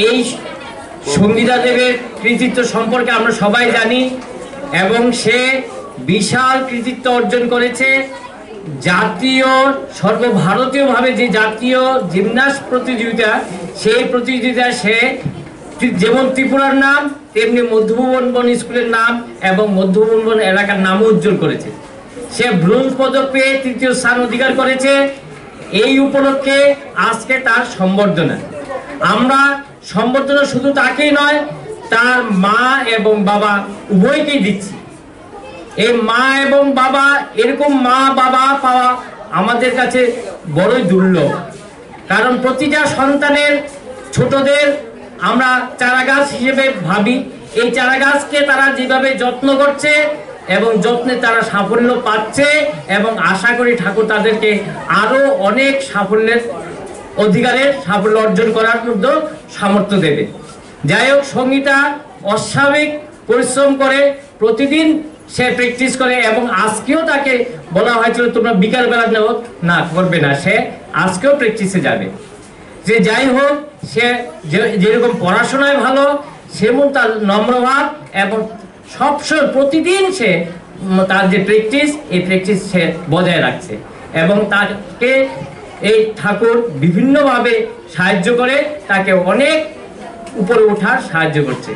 এই সঙ্গীতা দেবের কৃতিত্ব সম্পর্কে আমরা সবাই জানি এবং সে বিশাল কৃতিত্ব অর্জন করেছে জাতীয়, সর্বভারতীয়ভাবে যে জাতীয় জিমনাস্ট প্রতিযোগিতা, সেই প্রতিযোগিতায় সে যেমন ত্রিপুরার নাম, তেমনি মধ্যভুবন বন স্কুলের নাম এবং মধ্যভুবন বন এলাকার নামও উজ্জ্বল করেছে। সে ব্রোঞ্জ পদক পেয়ে তৃতীয় স্থান অধিকার করেছে। এই উপলক্ষে আজকে তার সম্বর্ধনা। আমরা সম্বর্ধনা শুধু তাকেই নয়, তার মা এবং বাবা উভয়কেই দিচ্ছি। এই মা এবং বাবা, এরকম মা, বাবা পাওয়া আমাদের কাছে বড়ই দুর্লভ। কারণ প্রতিটা সন্তানের, ছোটদের আমরা চারা গাছ হিসেবে ভাবি। এই চারা গাছকে তারা যেভাবে যত্ন করছে এবং যত্নে তারা সাফল্য পাচ্ছে এবং আশা করি ঠাকুর তাদেরকে আরও অনেক সাফল্যের অধিকারের সাফল্য অর্জন করার মধ্যে সামর্থ্য দেবে। যাই হোক, সঙ্গীতা অস্বাভাবিক পরিশ্রম করে প্রতিদিন সে প্র্যাকটিস করে এবং আজকেও তাকে বলা হয়েছিল, তোমরা বিকালবেলা নেও না, করবে না। সে আজকেও প্র্যাকটিসে যাবে। যে যাই হোক, সে যেরকম পড়াশোনায় ভালো, সেমন তার নম্রভাব এবং সবসময় প্রতিদিন সে তার যে প্র্যাকটিস এই প্র্যাকটিস সে বজায় রাখছে এবং তাকে এই ঠাকুর বিভিন্নভাবে সাহায্য করে, তাকে অনেক উপরে ওঠার সাহায্য করছে।